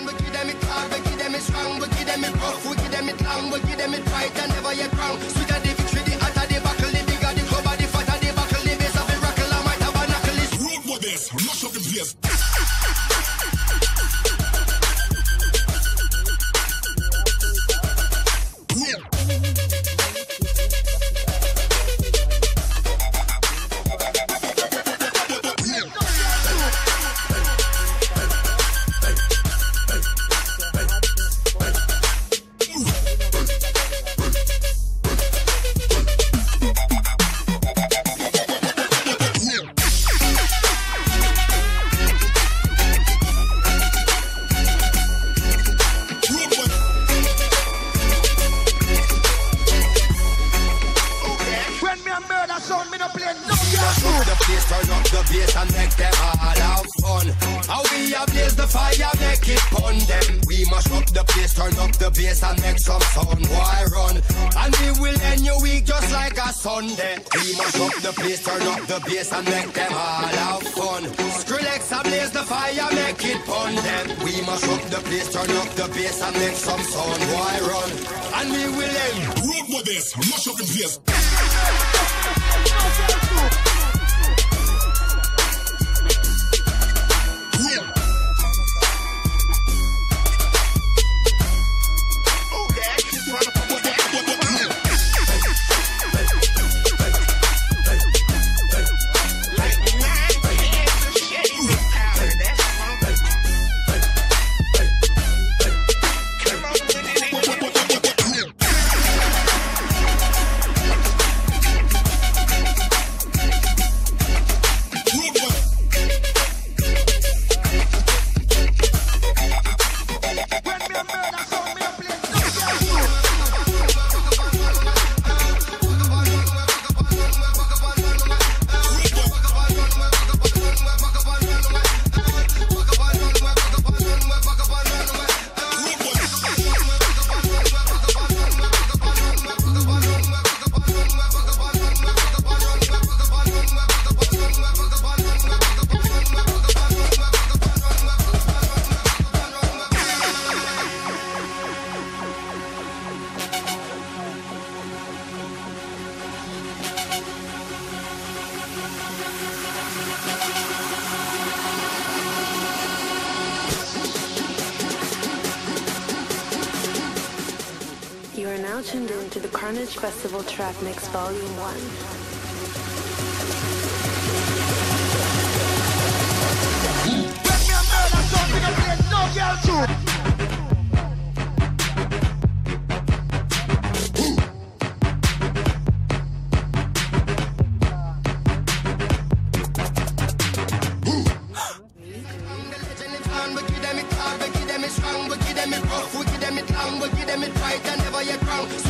on, we give them it hard, we give them it strong, we give them it rough, we give them it long, we give them it right and never yet wrong. Sweeter the victory, the hotter the buckle, the bigger the cover, the fatter the buckle, the base of the rockle, I might have a knuckle. Road for this, mash up the place. Sound, me no play no Mash up the place, turn up the bass and make them all have fun. How we a blaze the fire, make it pun them. We mash up the place, turn up the bass and make some sound. Why run? And we will end your week just like a Sunday. We mash up the place, turn up the bass and make them all have fun. Skrillex a blaze the fire, make it pun them. We mash up the place, turn up the bass and make some sound. Why run? And we will end. Road for this, mash up the place. Now tuned in to the Carnage Festival Track Mix Volume 1. When me a murder sound, me no girl tune. Them it long, we give them it right and never yet wrong.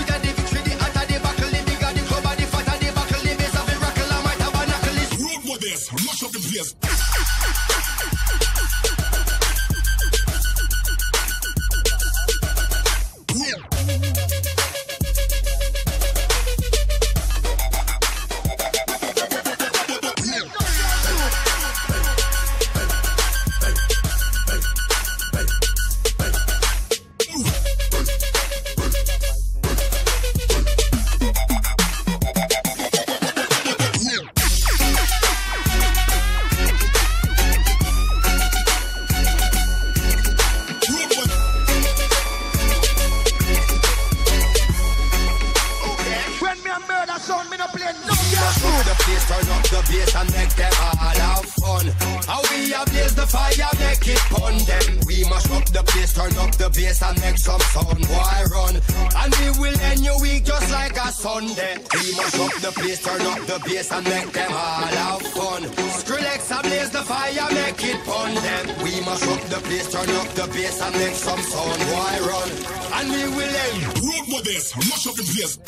Some sound. Why run? And we will end your week just like a Sunday. We mash up the place, turn up the bass and make them all have fun. Skrillex blaze the fire, make it pun them. We mash up the place, turn up the bass and make some sound. Why run? And we will end. Road for this, mash up the place.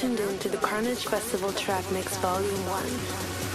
tuned in to the Carnage Festival Track Mix Volume 1.